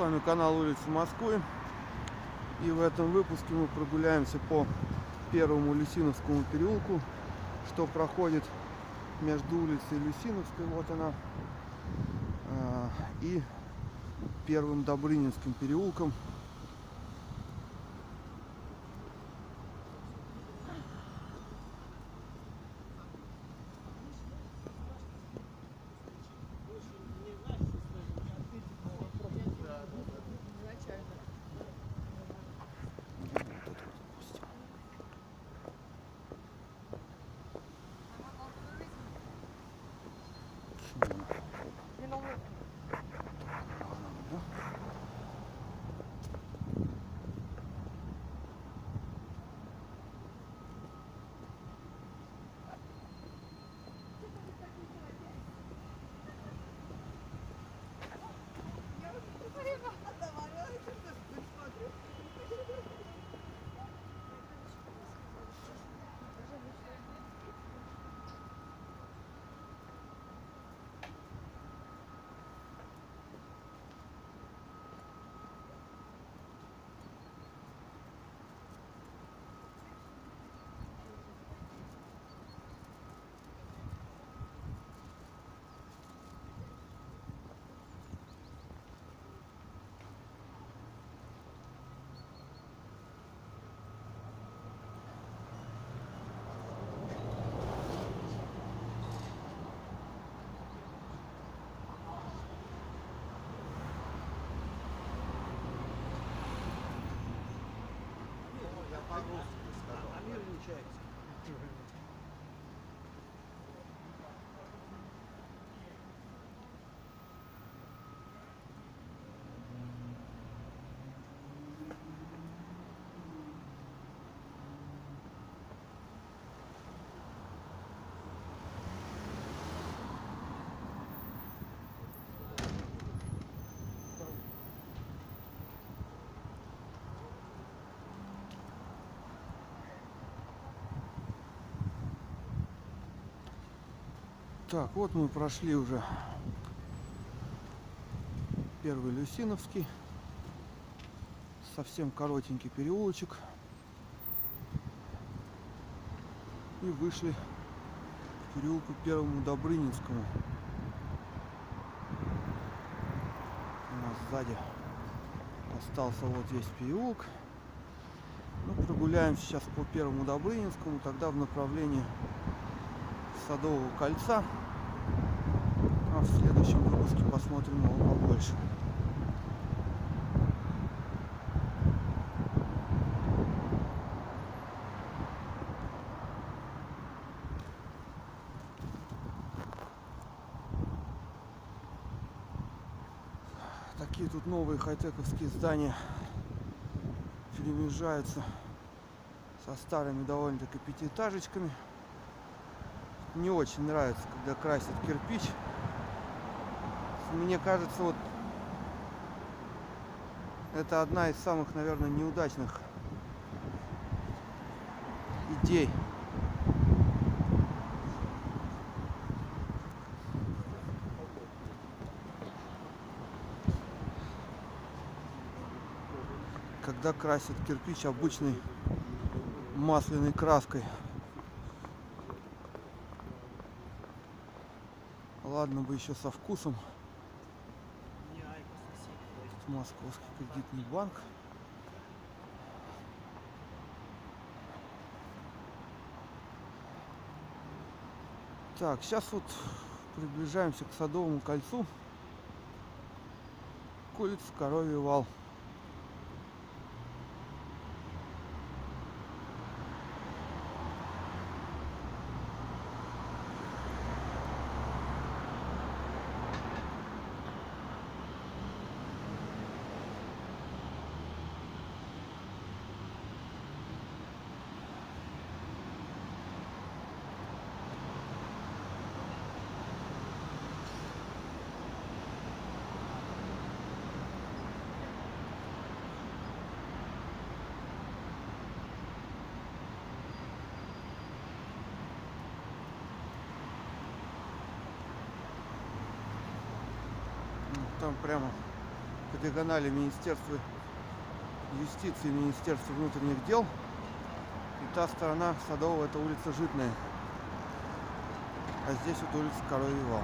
вами канал улицы Москвы. И в этом выпуске мы прогуляемся по первому Люсиновскому переулку, что проходит между улицей Люсиновской, вот она, а, и первым Добрынинским переулком. 신문 after him. Так, вот мы прошли уже первый Люсиновский. Совсем коротенький переулочек. И вышли к переулку первому Добрынинскому. У нас сзади остался вот весь переулок. Ну, прогуляемся сейчас по первому Добрынинскому, тогда в направлении Садового кольца. В следующем выпуске посмотрим его побольше. Такие тут новые хай-тековские здания перемежаются со старыми довольно-таки пятиэтажечками. Не очень нравится, когда красят кирпич. Мне кажется, вот это одна из самых, наверное, неудачных идей. Когда красят кирпич обычной масляной краской. Ладно бы еще со вкусом. Московский кредитный банк. Так, сейчас вот приближаемся к Садовому кольцу. К улице Коровий вал. Там прямо по диагонали Министерства юстиции Министерства внутренних дел. И та сторона Садового это улица Житная. А здесь вот улица Коровий Вал.